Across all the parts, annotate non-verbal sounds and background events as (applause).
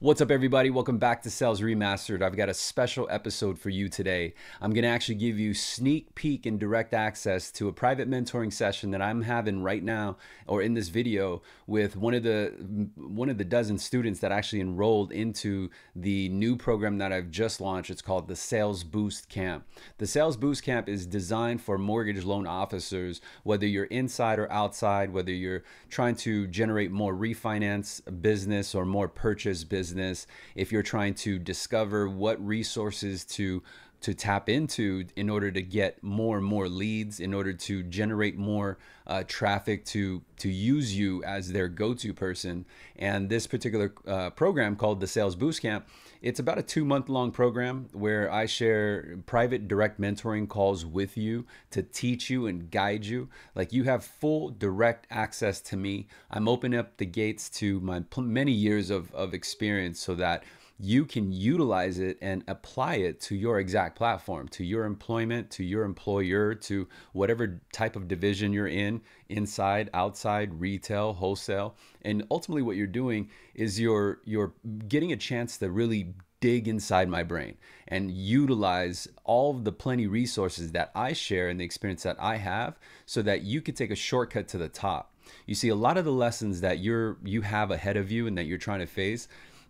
What's up, everybody? Welcome back to Sales Remastered. I've got a special episode for you today. I'm going to actually give you sneak peek and direct access to a private mentoring session that I'm having right now, or in this video, with one of the one of the dozen students that actually enrolled into the new program that I've just launched. It's called the Sales Boost Camp. The Sales Boost Camp is designed for mortgage loan officers, whether you're inside or outside, whether you're trying to generate more refinance business or more purchase business business, if you're trying to discover what resources to to tap into in order to get more and more leads in order to generate more uh, traffic to to use you as their go-to person. And this particular uh, program called the sales boost camp it's about a two month long program where i share private direct mentoring calls with you to teach you and guide you. Like you have full direct access to me. I'm opening up the gates to my many years of, of experience so that you can utilize it and apply it to your exact platform, to your employment, to your employer, to whatever type of division you're in, inside, outside, retail, wholesale. And ultimately what you're doing is you're you're getting a chance to really dig inside my brain and utilize all of the plenty resources that I share and the experience that I have so that you could take a shortcut to the top. You see a lot of the lessons that you're you have ahead of you and that you're trying to face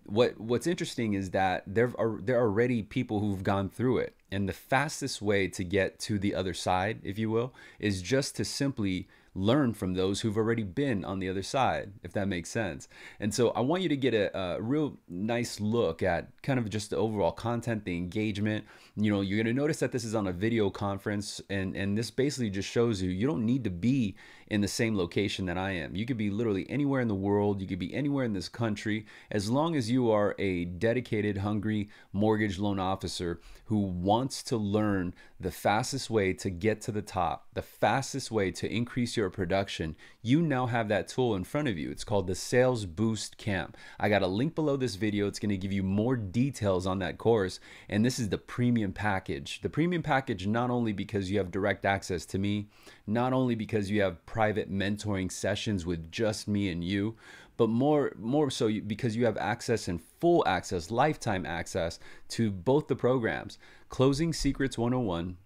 what what's interesting is that there are there are already people who've gone through it and the fastest way to get to the other side if you will is just to simply learn from those who've already been on the other side, if that makes sense. And so I want you to get a, a, real nice look at kind of just the overall content, the engagement. You know, you're going to notice that this is on a video conference, and, and this basically just shows you you don't need to be in the same location that I am. You could be literally anywhere in the world, you could be anywhere in this country, as long as you are a dedicated, hungry mortgage loan officer who wants to learn the fastest way to get to the top, the fastest way to increase your production, you now have that tool in front of you. It's called the Sales Boost Camp. I got a link below this video. It's going to give you more details on that course. And this is the premium package. The premium package, not only because you have direct access to me, not only because you have private mentoring sessions with just me and you, but more more so because you have access and full access, lifetime access to both the programs, Closing Secrets 101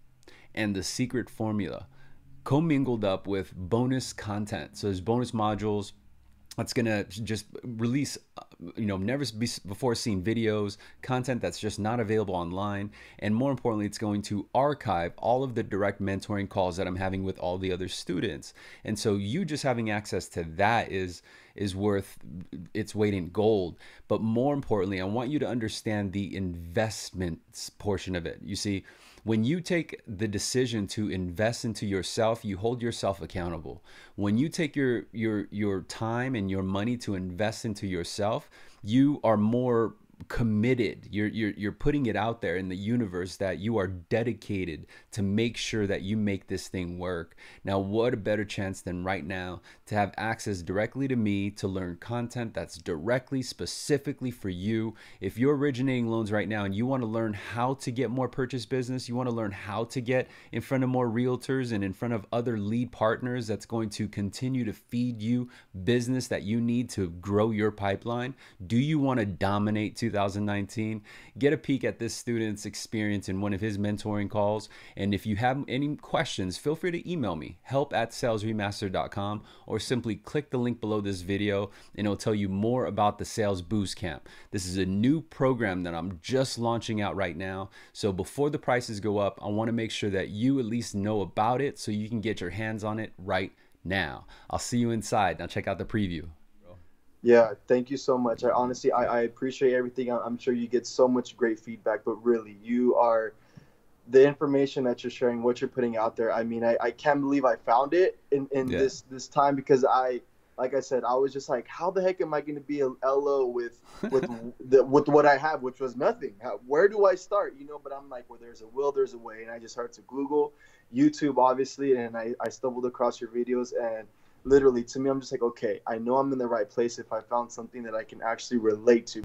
and the Secret Formula, commingled up with bonus content. So there's bonus modules, that's going to just release uh, you know never before seen videos content that's just not available online and more importantly it's going to archive all of the direct mentoring calls that i'm having with all the other students. And so you just having access to that is is worth its weight in gold but more importantly i want you to understand the investments portion of it you see when you take the decision to invest into yourself, you hold yourself accountable. When you take your your your time and your money to invest into yourself, you are more committed. You're, you're you're putting it out there in the universe that you are dedicated to make sure that you make this thing work. Now what a better chance than right now to have access directly to me to learn content that's directly specifically for you. If you're originating loans right now and you want to learn how to get more purchase business you want to learn how to get in front of more realtors and in front of other lead partners that's going to continue to feed you business that you need to grow your pipeline do you want to dominate 2019. Get a peek at this student's experience in one of his mentoring calls. And if you have any questions, feel free to email me, help at salesremastered.com, or simply click the link below this video and it'll tell you more about the Sales Boost Camp. This is a new program that I'm just launching out right now. So before the prices go up, I want to make sure that you at least know about it so you can get your hands on it right now. I'll see you inside. Now check out the preview. Yeah, thank you so much. I honestly, I, I appreciate everything. I'm sure you get so much great feedback, but really, you are the information that you're sharing, what you're putting out there. I mean, I, I can't believe I found it in, in yeah. this this time because I, like I said, I was just like, how the heck am I going to be a LO with with (laughs) the, with what I have, which was nothing. How, where do I start? You know, but I'm like, well, there's a will, there's a way, and I just started to Google, YouTube, obviously, and I, I stumbled across your videos and literally to me i'm just like okay i know i'm in the right place if i found something that i can actually relate to.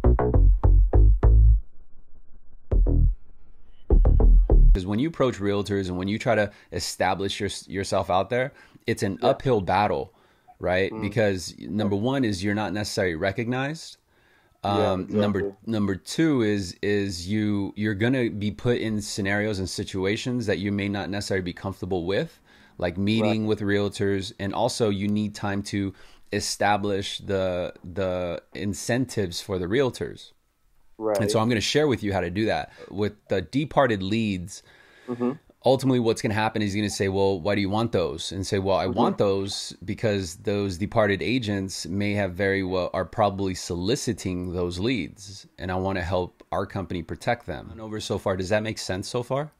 Because when you approach realtors and when you try to establish your, yourself out there it's an yeah. uphill battle right? Mm. Because number one is you're not necessarily recognized Um, Yeah, Number exactly. number two is is you you're gonna be put in scenarios and situations that you may not necessarily be comfortable with, like meeting with realtors, and also you need time to establish the the incentives for the realtors. Right. And so I'm going to share with you how to do that. With the departed leads, ultimately what's going to happen is he's going to say, "Well, why do you want those?" And say, "Well, I mm-hmm. want those because those departed agents may have very well are probably soliciting those leads, and I want to help our company protect them." And over so far, does that make sense so far?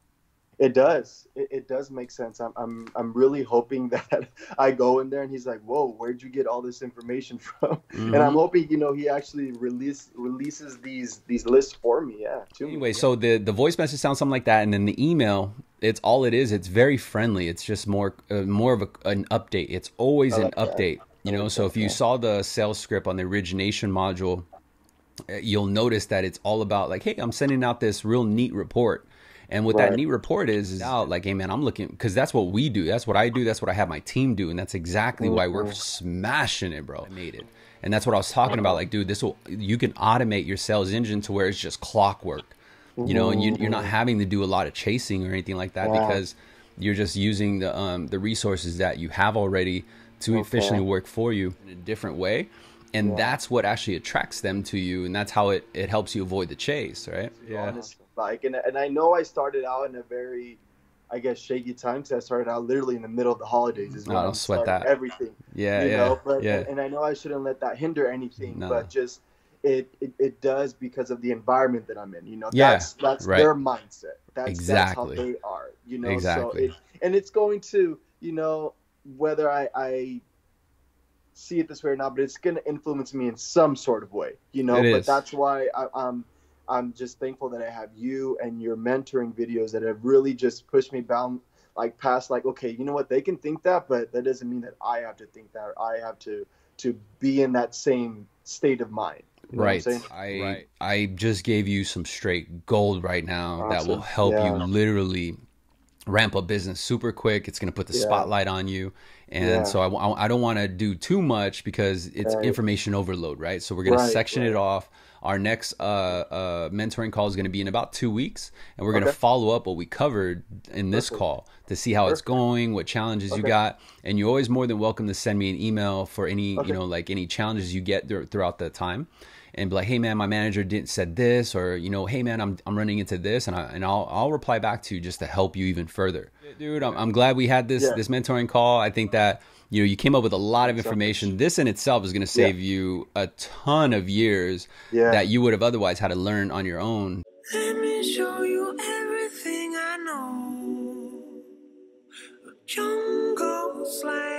It does. It, it does make sense. I'm, I'm I'm really hoping (laughs) that I go in there and he's like, "Whoa, where'd you get all this information (laughs) from?" And I'm mm-hmm. hoping, you know, he actually release releases these these lists for me. Yeah. To me. Anyway, so the the voice message sounds something like that, and then the email, it's all it is. It's very friendly. It's just more uh, more of a, an update. It's always an like that. update. You know, so if you saw the sales script on the origination module, uh, you'll notice that it's all about like, hey, I'm sending out this real neat report. And what that neat report is is out like, hey man, I'm looking because that's what we do. That's what I do. That's what I have my team do, and that's exactly why we're smashing it, bro. I made it, and that's what I was talking about. Like, dude, this will you can automate your sales engine to where it's just clockwork, you know, and you, you're not having to do a lot of chasing or anything like that Wow. because you're just using the um, the resources that you have already to efficiently work for you in a different way. And that's what actually attracts them to you, and that's how it, it helps you avoid the chase, right? honestly. Like, and and I know I started out in a very, I guess, shaky time because I started out literally in the middle of the holidays. Is when Oh, I'm don't sweat that. Everything. Yeah, you yeah, know, but yeah. and, and I know I shouldn't let that hinder anything, No. but just it, it it does because of the environment that I'm in. You know, Yeah, that's that's right. their mindset. That's Exactly. that's how they are. You know, Exactly. so it, and it's going to you know whether I I see it this way or not, but it's going to influence me in some sort of way. You know, It but is. that's why I, I'm I'm just thankful that I have you and your mentoring videos that have really just pushed me down like past like okay you know what they can think that but that doesn't mean that i have to think that or i have to to be in that same state of mind You know what I'm right. I I just gave you some straight gold right now that will help Yeah. you literally ramp up business super quick. It's going to put the Yeah. spotlight on you. And Yeah. so I, I don't want to do too much because it's Right. information overload, right? So we're going to section right. it off. Our next uh, uh, mentoring call is going to be in about two weeks, and we're going to follow up what we covered in this Perfect. call to see how it's going, what challenges you got, and you're always more than welcome to send me an email for any Okay. you know like any challenges you get thr- throughout the time and be like, hey man, my manager didn't said this, or you know, hey man, I'm I'm running into this, and I and I'll I'll reply back to you just to help you even further, dude. I'm, I'm glad we had this yeah. this mentoring call. I think that you know you came up with a lot of information. This in itself is going to save yeah. you a ton of years yeah. that you would have otherwise had to learn on your own. Let me show you everything i know. Jungle slide